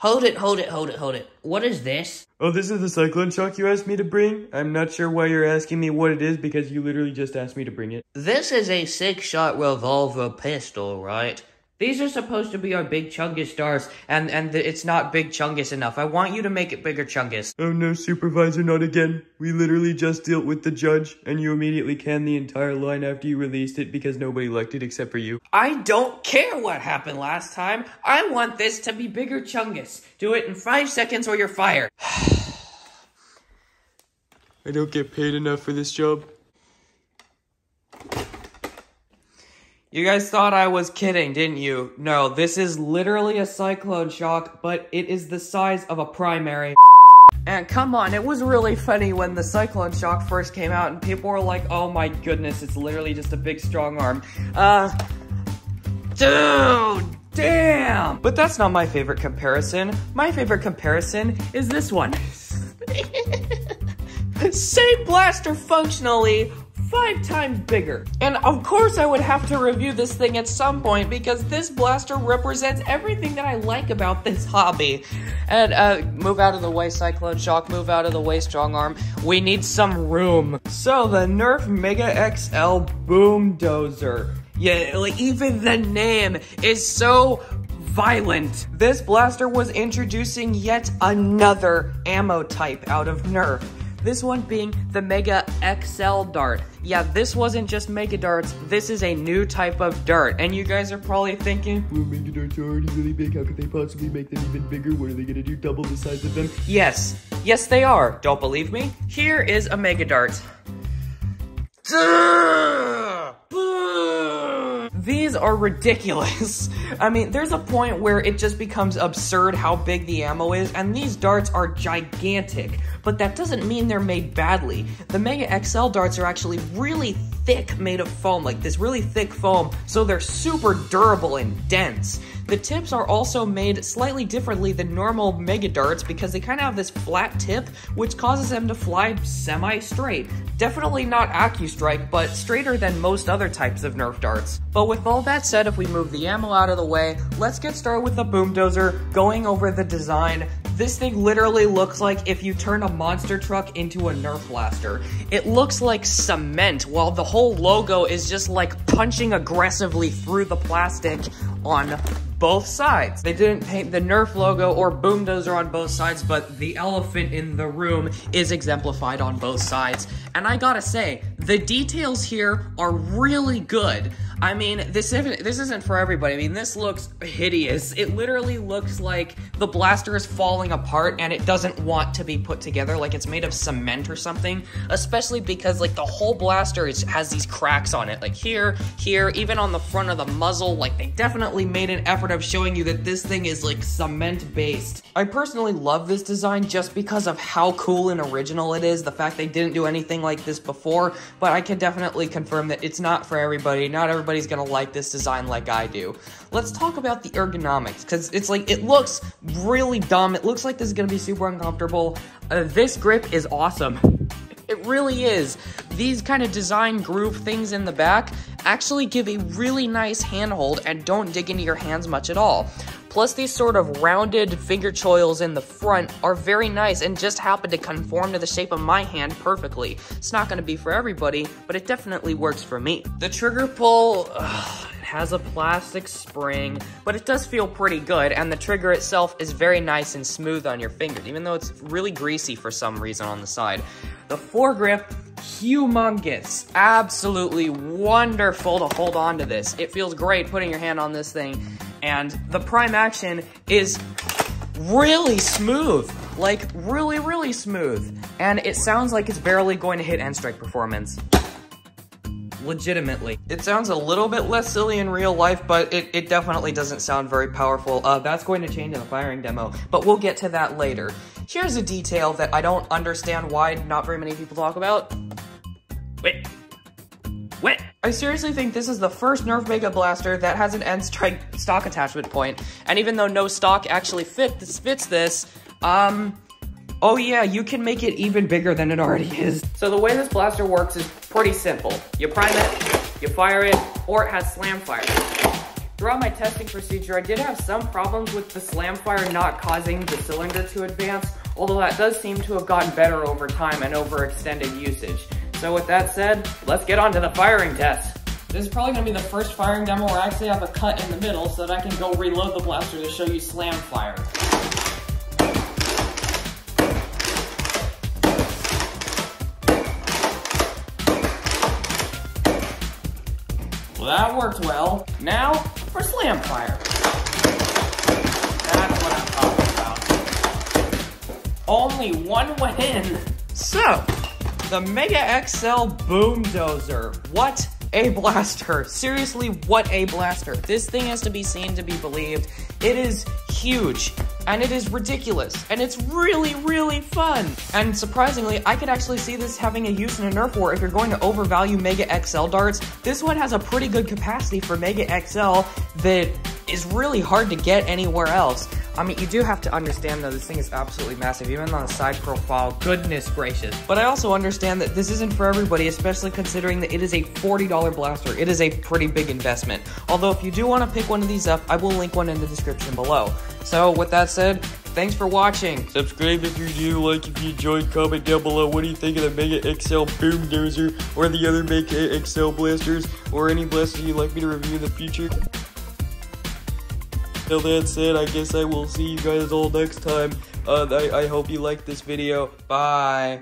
Hold it, hold it, hold it, hold it. What is this? Oh, this is the Cyclone Shock you asked me to bring? I'm not sure why you're asking me what it is because you literally just asked me to bring it. This is a six-shot revolver pistol, right? These are supposed to be our big Chungus stars, and, and it's not big Chungus enough. I want you to make it bigger Chungus. Oh no, Supervisor, not again. We literally just dealt with the judge, and you immediately canned the entire line after you released it because nobody liked it except for you. I don't care what happened last time. I want this to be bigger Chungus. Do it in five seconds or you're fired. I don't get paid enough for this job. You guys thought I was kidding, didn't you? No, this is literally a cyclone shock, but it is the size of a primary. And come on, it was really funny when the Cyclone Shock first came out and people were like, oh my goodness, it's literally just a big strong arm. Uh, dude, damn! But that's not my favorite comparison. My favorite comparison is this one. Same blaster functionally, five times bigger. And of course I would have to review this thing at some point because this blaster represents everything that I like about this hobby. And uh, move out of the way, Cyclone Shock, move out of the way, Strong Arm. We need some room. So the Nerf Mega XL Boom Dozer. Yeah, like even the name is so violent. This blaster was introducing yet another ammo type out of Nerf. This one being the Mega XL Dart. Yeah, this wasn't just Mega Darts, this is a new type of dart. And you guys are probably thinking, Well, Mega Darts are already really big. How could they possibly make them even bigger? What are they gonna do? Double the size of them? yes, yes they are. Don't believe me? Here is a Mega Dart. These are ridiculous. I mean, there's a point where it just becomes absurd how big the ammo is, and these darts are gigantic. But that doesn't mean they're made badly. The Mega XL darts are actually really thick, made of foam, like this really thick foam, so they're super durable and dense. The tips are also made slightly differently than normal Mega Darts because they kind of have this flat tip, which causes them to fly semi-straight. Definitely not AccuStrike, but straighter than most other types of Nerf darts. But with all that said, if we move the ammo out of the way, let's get started with the Boom Dozer, going over the design. This thing literally looks like if you turn a monster truck into a Nerf blaster. It looks like cement, while the whole logo is just like punching aggressively through the plastic on both sides. They didn't paint the Nerf logo or Boom Dozer on both sides, but the elephant in the room is exemplified on both sides. And I gotta say, the details here are really good. I mean, this isn't this isn't for everybody. I mean, this looks hideous. It literally looks like the blaster is falling apart and it doesn't want to be put together, like it's made of cement or something. Especially because like the whole blaster is, has these cracks on it, like here, here, even on the front of the muzzle. Like they definitely made an effort of showing you that this thing is like cement based. I personally love this design just because of how cool and original it is. The fact they didn't do anything like this before, but I can definitely confirm that it's not for everybody. Not everybody everybody's gonna like this design like I do. Let's talk about the ergonomics, because it's like, it looks really dumb. It looks like this is gonna be super uncomfortable. Uh, this grip is awesome. It really is. These kind of design groove things in the back actually give a really nice handhold and don't dig into your hands much at all. Plus, these sort of rounded finger choils in the front are very nice and just happen to conform to the shape of my hand perfectly. It's not to be for everybody, but it definitely works for me. The trigger pull... Ugh, has a plastic spring, but it does feel pretty good, and the trigger itself is very nice and smooth on your fingers, even though it's really greasy for some reason on the side. The foregrip, humongous. Absolutely wonderful to hold on to this. It feels great putting your hand on this thing, and the prime action is really smooth. Like, really, really smooth. And it sounds like it's barely going to hit N-Strike performance legitimately. It sounds a little bit less silly in real life, but it, it definitely doesn't sound very powerful. Uh, that's going to change in the firing demo, but we'll get to that later. Here's a detail that I don't understand why not very many people talk about. Wait. Wait. I seriously think this is the first Nerf Mega Blaster that has an N-Strike stock attachment point, and even though no stock actually fit this, fits this, um, Oh yeah, you can make it even bigger than it already is. So the way this blaster works is pretty simple. You prime it, you fire it, or it has slam fire. Throughout my testing procedure, I did have some problems with the slam fire not causing the cylinder to advance, although that does seem to have gotten better over time and over extended usage. So with that said, let's get on to the firing test. This is probably going to be the first firing demo where I actually have a cut in the middle so that I can go reload the blaster to show you slam fire. Well, that worked well. Now, for slam fire. That's what I'm talking about. Only one went in. So, the Mega XL Boom Dozer. What a blaster. Seriously, what a blaster. This thing has to be seen to be believed. It is huge and it is ridiculous, and it's really, really fun. And surprisingly, I could actually see this having a use in a Nerf war if you're going to overvalue Mega XL darts. This one has a pretty good capacity for Mega XL that is really hard to get anywhere else. I mean, you do have to understand though, this thing is absolutely massive, even on the side profile, goodness gracious. But I also understand that this isn't for everybody, especially considering that it is a $40 blaster. It is a pretty big investment. Although if you do want to pick one of these up, I will link one in the description below. So with that said, thanks for watching. Subscribe if you do, like if you enjoyed, comment down below what do you think of the Mega XL Boom Dozer or the other Mega XL blasters or any blasters you'd like me to review in the future. Till that said, I guess I will see you guys all next time. Uh, I, I hope you liked this video. Bye.